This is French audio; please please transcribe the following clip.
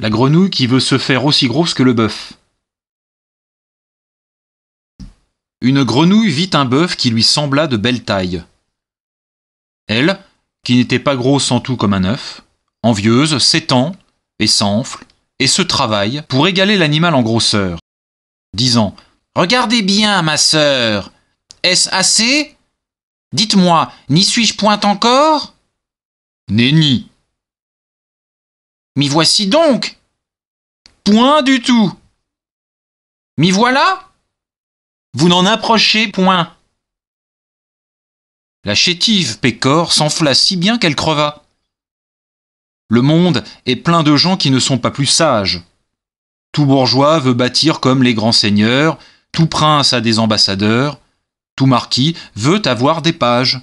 La grenouille qui veut se faire aussi grosse que le bœuf. Une grenouille vit un bœuf qui lui sembla de belle taille. Elle, qui n'était pas grosse en tout comme un œuf, envieuse, s'étend et s'enfle et se travaille pour égaler l'animal en grosseur, disant Regardez bien, ma sœur, est-ce assez? Dites-moi, n'y suis-je point encore Nenni. M'y voici donc Point du tout M'y voilà Vous n'en approchez point La chétive Pécore s'enfla si bien qu'elle creva. Le monde est plein de gens qui ne sont pas plus sages. Tout bourgeois veut bâtir comme les grands seigneurs, tout prince a des ambassadeurs, tout marquis veut avoir des pages.